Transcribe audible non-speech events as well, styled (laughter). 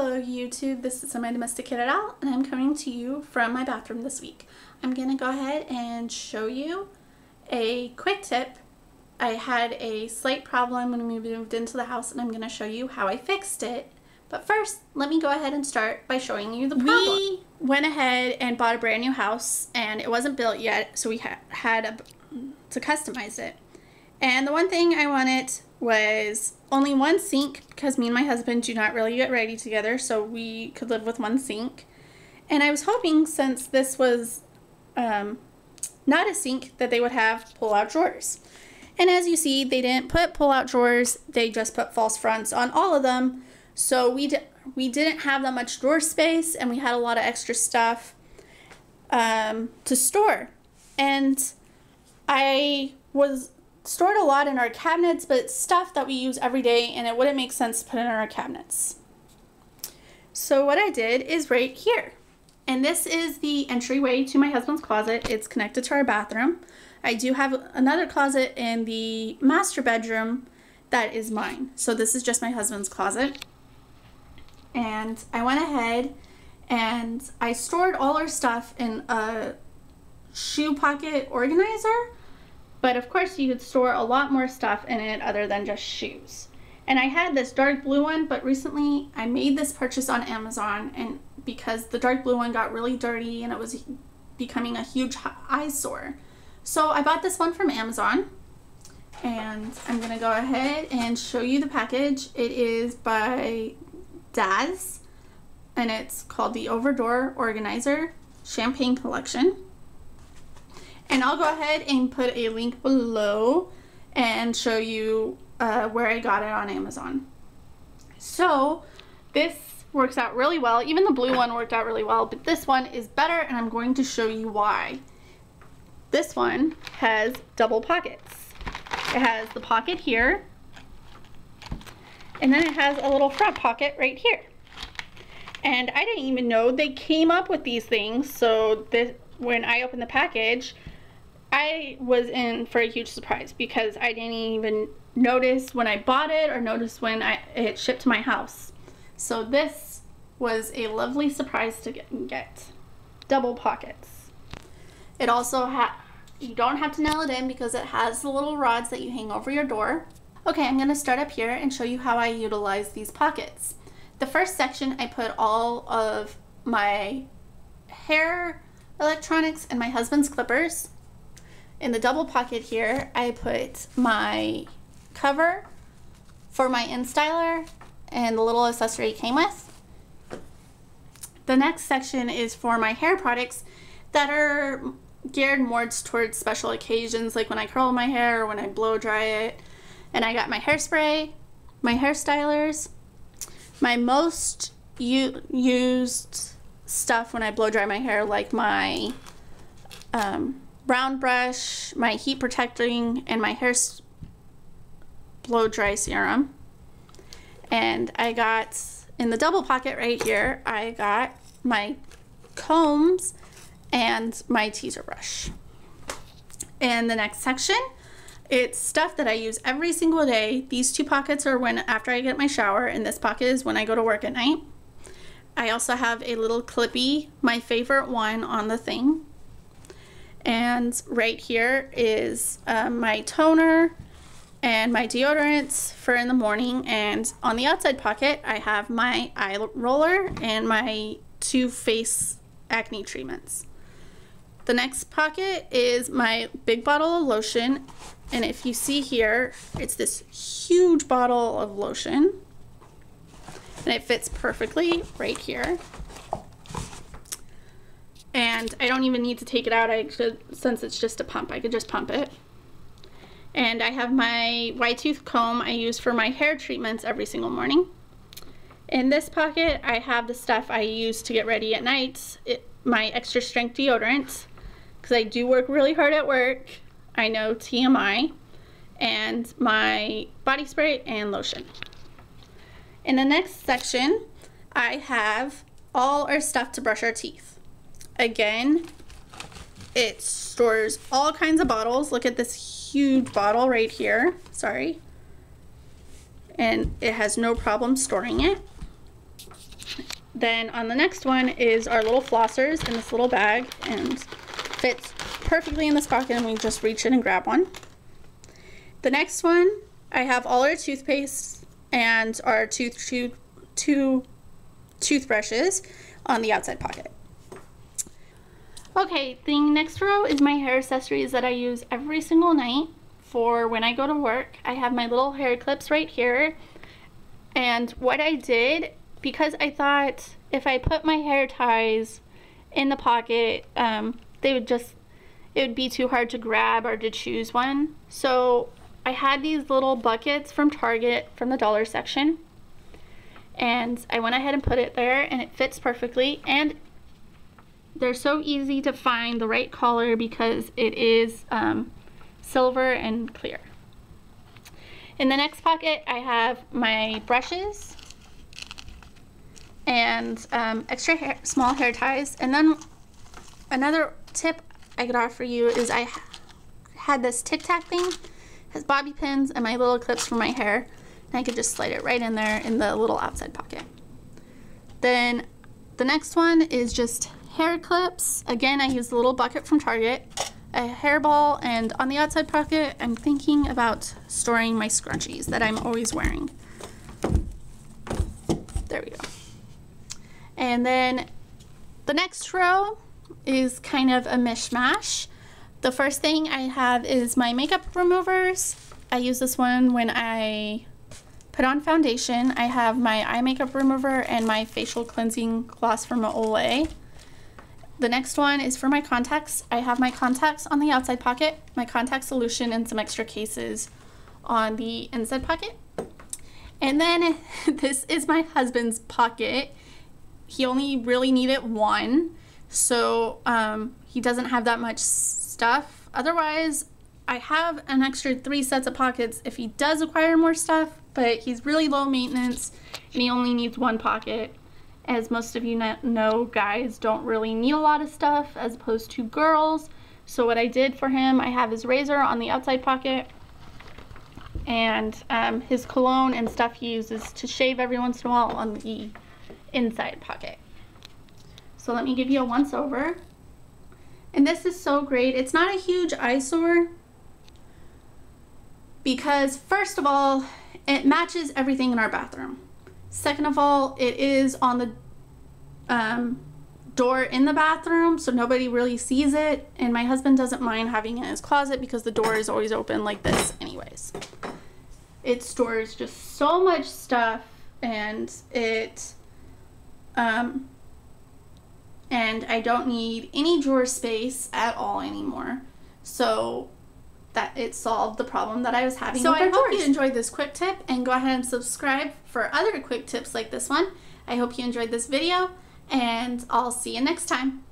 Hello YouTube, this is Semi Domesticated Owl and I'm coming to you from my bathroom this week. I'm going to go ahead and show you a quick tip. I had a slight problem when we moved into the house and I'm going to show you how I fixed it. But first, let me go ahead and start by showing you the problem. We went ahead and bought a brand new house and it wasn't built yet so we ha had a, to customize it. And the one thing I wanted was only one sink because me and my husband do not really get ready together, so we could live with one sink. And I was hoping since this was um, not a sink that they would have pull-out drawers. And as you see, they didn't put pull-out drawers, they just put false fronts on all of them. So we, we didn't have that much drawer space and we had a lot of extra stuff um, to store. And I was stored a lot in our cabinets, but stuff that we use every day and it wouldn't make sense to put in our cabinets. So what I did is right here. And this is the entryway to my husband's closet. It's connected to our bathroom. I do have another closet in the master bedroom that is mine. So this is just my husband's closet. And I went ahead and I stored all our stuff in a shoe pocket organizer but of course you could store a lot more stuff in it other than just shoes. And I had this dark blue one, but recently I made this purchase on Amazon and because the dark blue one got really dirty and it was becoming a huge eyesore. So I bought this one from Amazon and I'm gonna go ahead and show you the package. It is by Dazz and it's called the Overdoor Organizer Champagne Collection. And I'll go ahead and put a link below and show you uh, where I got it on Amazon. So this works out really well. Even the blue one worked out really well, but this one is better and I'm going to show you why. This one has double pockets. It has the pocket here, and then it has a little front pocket right here. And I didn't even know they came up with these things, so this, when I opened the package, I was in for a huge surprise because I didn't even notice when I bought it or notice when I, it shipped to my house. So this was a lovely surprise to get. get. Double pockets. It also has, you don't have to nail it in because it has the little rods that you hang over your door. Okay, I'm going to start up here and show you how I utilize these pockets. The first section, I put all of my hair electronics and my husband's clippers in the double pocket here, I put my cover for my InStyler and the little accessory it came with. The next section is for my hair products that are geared more towards special occasions, like when I curl my hair or when I blow dry it. And I got my hairspray, my hairstylers, my most used stuff when I blow dry my hair, like my um, brown brush, my heat protecting, and my hair blow dry serum. And I got, in the double pocket right here, I got my combs and my teaser brush. In the next section, it's stuff that I use every single day. These two pockets are when after I get my shower, and this pocket is when I go to work at night. I also have a little clippy, my favorite one on the thing. And right here is uh, my toner and my deodorant for in the morning. And on the outside pocket, I have my eye roller and my two face acne treatments. The next pocket is my big bottle of lotion. And if you see here, it's this huge bottle of lotion. And it fits perfectly right here and I don't even need to take it out. I could, since it's just a pump I could just pump it. And I have my white tooth comb I use for my hair treatments every single morning. In this pocket I have the stuff I use to get ready at night it, my extra strength deodorant because I do work really hard at work. I know TMI and my body spray and lotion. In the next section I have all our stuff to brush our teeth Again, it stores all kinds of bottles. Look at this huge bottle right here. Sorry. And it has no problem storing it. Then on the next one is our little flossers in this little bag and fits perfectly in this pocket and we just reach in and grab one. The next one, I have all our toothpaste and our tooth, tooth, two toothbrushes on the outside pocket. Okay, the next row is my hair accessories that I use every single night for when I go to work. I have my little hair clips right here. And what I did, because I thought if I put my hair ties in the pocket, um, they would just, it would be too hard to grab or to choose one. So I had these little buckets from Target from the dollar section. And I went ahead and put it there and it fits perfectly. And they're so easy to find the right color because it is um, silver and clear. In the next pocket, I have my brushes and um, extra hair, small hair ties. And then another tip I could offer you is I had this tic tac thing, has bobby pins and my little clips for my hair. And I could just slide it right in there in the little outside pocket. Then the next one is just hair clips. Again, I use the little bucket from Target, a hairball, and on the outside pocket, I'm thinking about storing my scrunchies that I'm always wearing. There we go. And then the next row is kind of a mishmash. The first thing I have is my makeup removers. I use this one when I put on foundation. I have my eye makeup remover and my facial cleansing gloss from Olay. The next one is for my contacts. I have my contacts on the outside pocket, my contact solution, and some extra cases on the inside pocket. And then (laughs) this is my husband's pocket. He only really needed one, so um, he doesn't have that much stuff. Otherwise, I have an extra three sets of pockets if he does acquire more stuff, but he's really low maintenance and he only needs one pocket as most of you know, guys don't really need a lot of stuff as opposed to girls. So what I did for him, I have his razor on the outside pocket and um, his cologne and stuff he uses to shave every once in a while on the inside pocket. So let me give you a once over. And this is so great. It's not a huge eyesore because first of all, it matches everything in our bathroom. Second of all, it is on the um, door in the bathroom so nobody really sees it. And my husband doesn't mind having it in his closet because the door is always open like this anyways. It stores just so much stuff and it um, and I don't need any drawer space at all anymore. So that it solved the problem that I was having. So I hope you enjoyed this quick tip and go ahead and subscribe for other quick tips like this one. I hope you enjoyed this video and I'll see you next time.